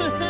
Ha ha ha!